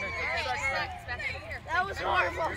That was horrible.